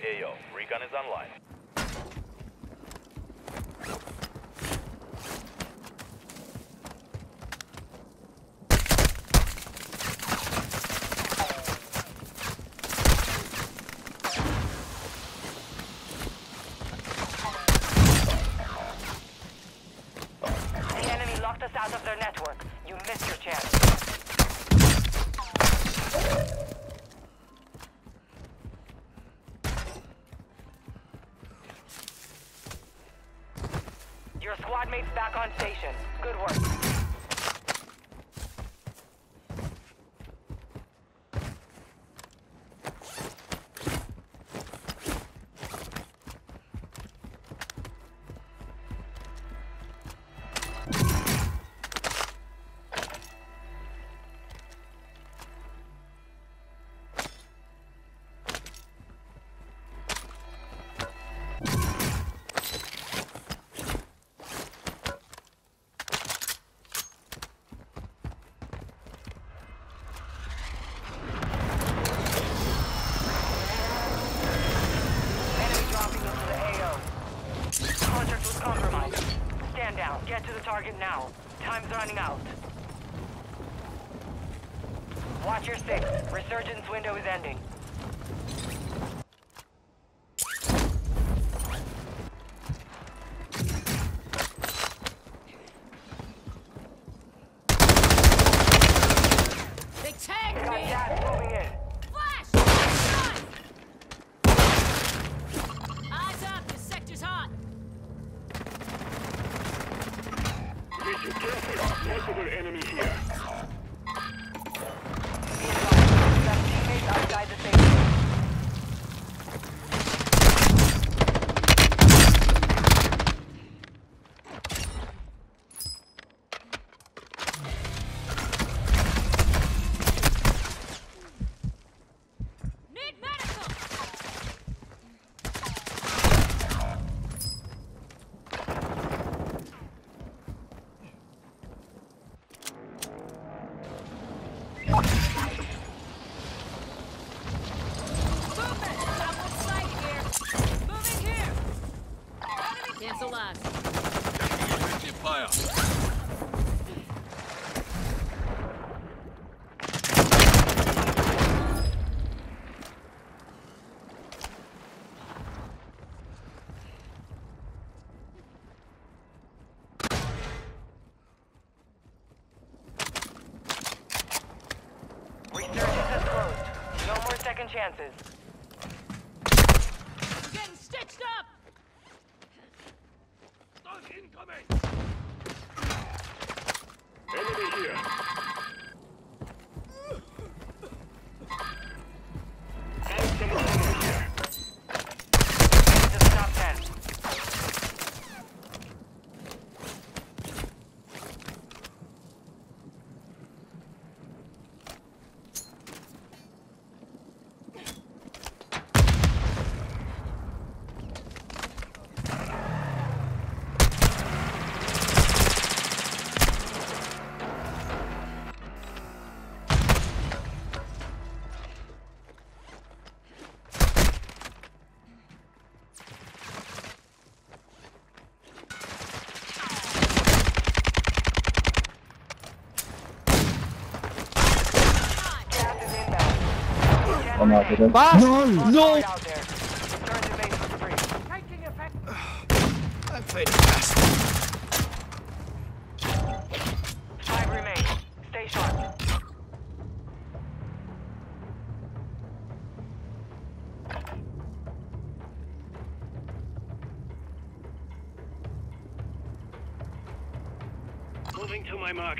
to AO. Recon is online. Your squad mate's back on station. Good work. Now. Time's running out. Watch your six. Resurgence window is ending. Listen carefully. Multiple enemy here. Last. Effective fire. Resurgence has closed. No more second chances. Getting stitched up! Enemy here. To base for free. Taking effect. I'm fading fast. Five remain. Stay sharp. Moving to my mark.